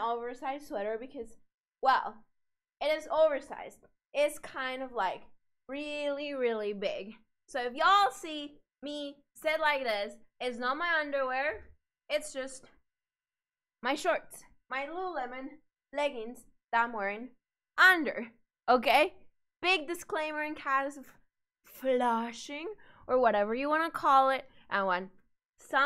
oversized sweater because, well, it is oversized. It's kind of like really, really big. So if y'all see me sit like this, it's not my underwear. It's just my shorts, my Lululemon leggings that I'm wearing under. Okay? Big disclaimer in case of flashing or whatever you want to call it. And when some